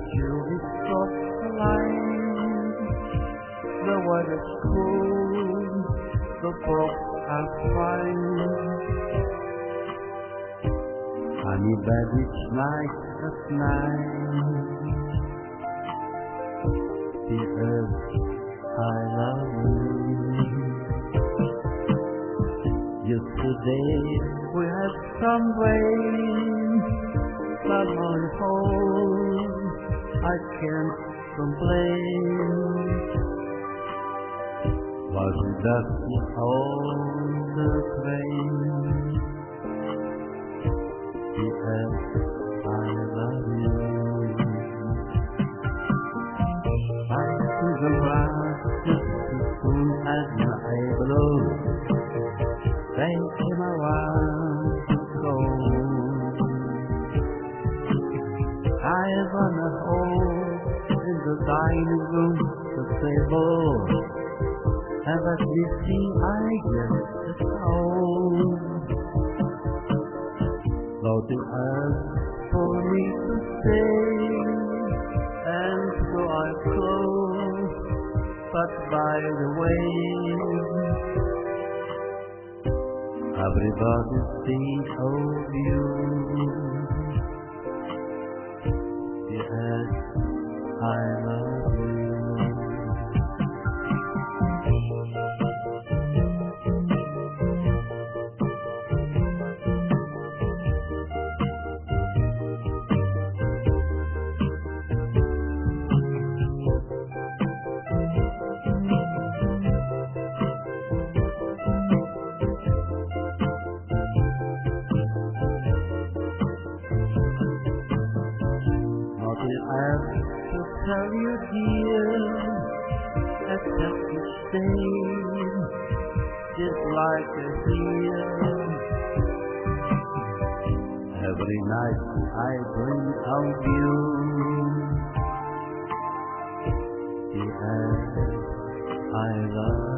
be cross the line. The weather's cool, the folks are fine. Honey, bed each night at night. Because I love you. Yesterday we had some rain, but on hold I can't complain. Was that on the train? Because I love you. I see the just as soon as you're able. They came hole in the dining room, the table, and me see I get the soul. Floating earth for me to stay, and so I close, but by the way, Everybody think of you. Yes, I love you. have to tell you, dear, that what you say is like a deer. Every night I dream of you. The air I love.